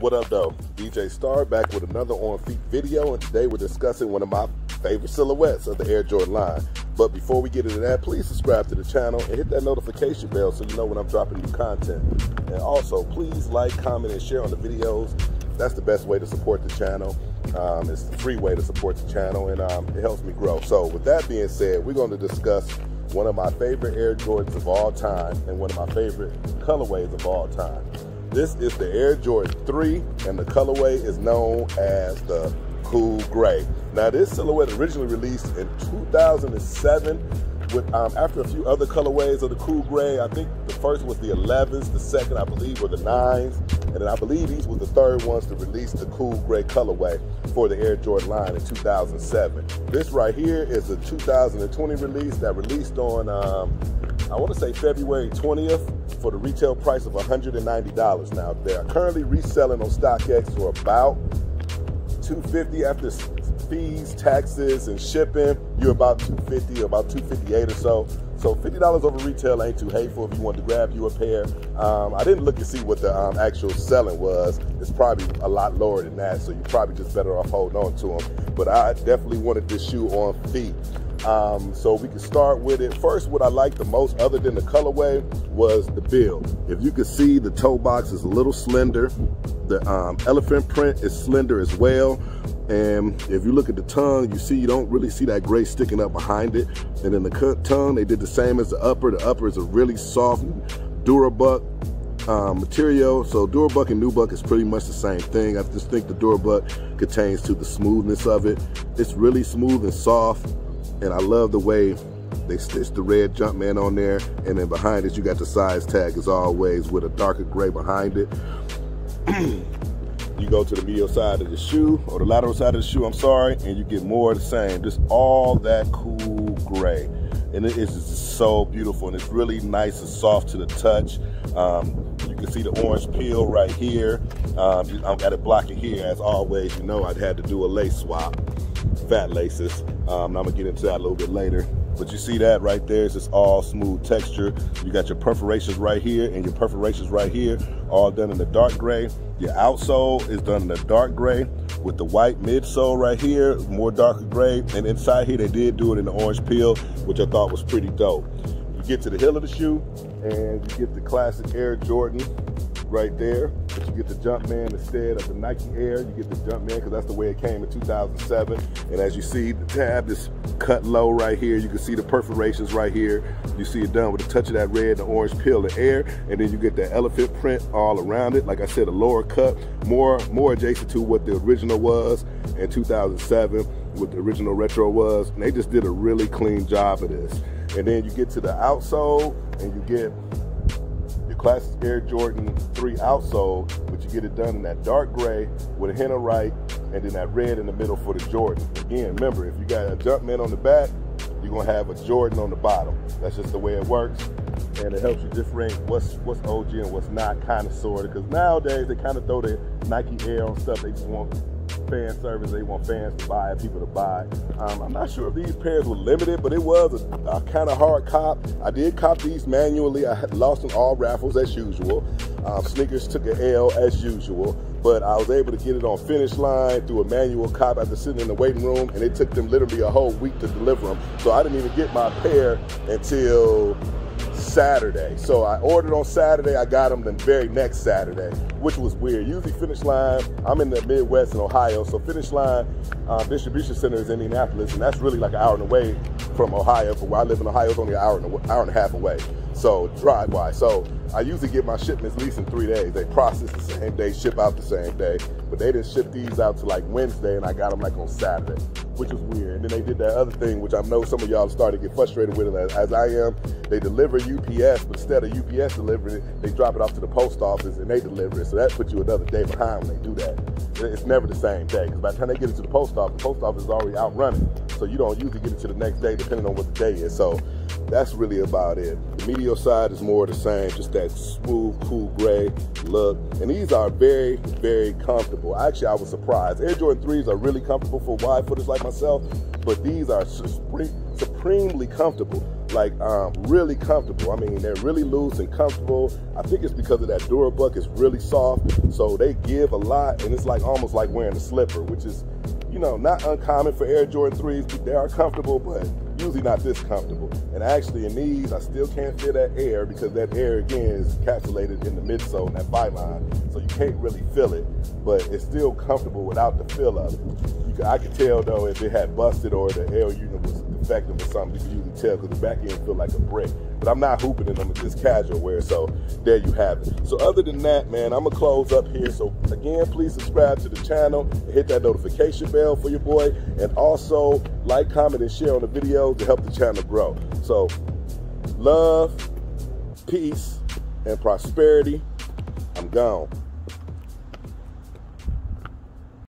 What up, though? DJ Star back with another On Feet video, and today we're discussing one of my favorite silhouettes of the Air Jordan line. But before we get into that, please subscribe to the channel and hit that notification bell so you know when I'm dropping new content. And also, please like, comment, and share on the videos. That's the best way to support the channel. Um, it's the free way to support the channel, and um, it helps me grow. So, with that being said, we're going to discuss one of my favorite Air Jordans of all time and one of my favorite colorways of all time. This is the Air Jordan 3, and the colorway is known as the Cool Gray. Now, this silhouette originally released in 2007 with um, after a few other colorways of the Cool Gray. I think the first was the 11s, the second, I believe, were the 9s, and then I believe these were the third ones to release the Cool Gray colorway for the Air Jordan line in 2007. This right here is a 2020 release that released on, um, I want to say February 20th for the retail price of $190. Now they're currently reselling on StockX for about 250 after fees, taxes, and shipping. You're about 250 or about 258 or so. So $50 over retail ain't too hateful if you want to grab you a pair. Um, I didn't look to see what the um, actual selling was. It's probably a lot lower than that, so you're probably just better off holding on to them. But I definitely wanted this shoe on feet. Um, so we can start with it. First, what I liked the most, other than the colorway, was the build. If you can see, the toe box is a little slender. The um, elephant print is slender as well. And if you look at the tongue, you see you don't really see that gray sticking up behind it. And then the tongue, they did the same as the upper. The upper is a really soft Durabuck um, material. So Durabuck and Nubuck is pretty much the same thing. I just think the Durabuck contains to the smoothness of it. It's really smooth and soft. And I love the way they stitched the red Jumpman on there. And then behind it, you got the size tag as always with a darker gray behind it. you go to the medial side of the shoe or the lateral side of the shoe, I'm sorry, and you get more of the same. Just all that cool gray. And it is so beautiful and it's really nice and soft to the touch. Um, you can see the orange peel right here. Um, I've got it blocking here as always. You know I'd had to do a lace swap fat laces. Um, I'm gonna get into that a little bit later. But you see that right there, it's just all smooth texture. You got your perforations right here and your perforations right here, all done in the dark gray. Your outsole is done in the dark gray with the white midsole right here, more darker gray. And inside here, they did do it in the orange peel, which I thought was pretty dope. You get to the heel of the shoe and you get the classic Air Jordan right there. But you get the Jumpman instead of the Nike Air. You get the Jumpman because that's the way it came in 2007. And as you see, the tab is cut low right here. You can see the perforations right here. You see it done with a touch of that red and orange peel of air. And then you get that elephant print all around it. Like I said, a lower cut, more, more adjacent to what the original was in 2007, what the original retro was. And they just did a really clean job of this. And then you get to the outsole and you get your classic Air Jordan 3 outsole, but you get it done in that dark gray with a hint of right and then that red in the middle for the Jordan. Again, remember, if you got a Jumpman on the back, you're gonna have a Jordan on the bottom. That's just the way it works. And it helps you differentiate what's what's OG and what's not, kind of sort of. Because nowadays they kind of throw the Nike Air on stuff they just want fan service. They want fans to buy people to buy. Um, I'm not sure if these pairs were limited, but it was a, a kind of hard cop. I did cop these manually. I had lost in all raffles as usual. Um, SNKRS took an L as usual, but I was able to get it on Finish Line through a manual cop after sitting in the waiting room, and it took them literally a whole week to deliver them. So I didn't even get my pair until Saturday. So I ordered on Saturday, I got them the very next Saturday, which was weird. Usually Finish Line, I'm in the Midwest in Ohio, so Finish Line um, distribution center is in Indianapolis, and that's really like an hour and away from Ohio. From where I live in Ohio, it's only an hour and a, hour and a half away. So drive wise. So I usually get my shipments at least in three days. They process the same day, ship out the same day. But they didn't ship these out to like Wednesday, and I got them like on Saturday, which was weird. And then they did that other thing, which I know some of y'all started to get frustrated with it as, as I am. They deliver UPS, but instead of UPS delivering it, they drop it off to the post office and they deliver it. So that puts you another day behind when they do that. It's never the same day because by the time they get it to the post office, the post office is already out running. So you don't usually get it to the next day depending on what the day is. So that's really about it. Medial side is more the same, just that smooth, cool gray look. And these are very, very comfortable. Actually, I was surprised. Air Jordan 3s are really comfortable for wide footers like myself, but these are supremely comfortable. like um, really comfortable. I mean, they're really loose and comfortable. I think it's because of that Durabuck is really soft, so they give a lot, and it's like almost like wearing a slipper, which is, know, not uncommon for Air Jordan 3s. They are comfortable, but usually not this comfortable. And actually in these, I still can't feel that air because that air again is encapsulated in the midsole, and that byline. So you can't really feel it, but it's still comfortable without the feel of it. I could tell though if it had busted or the L defective or something, you can tell because the back end feel like a brick. But I'm not hooping in them, it's just casual wear. So there you have it. So other than that, man, I'm gonna close up here. So again, please subscribe to the channel hit that notification bell for your boy. And also like, comment, and share on the videos to help the channel grow. So love, peace, and prosperity. I'm gone.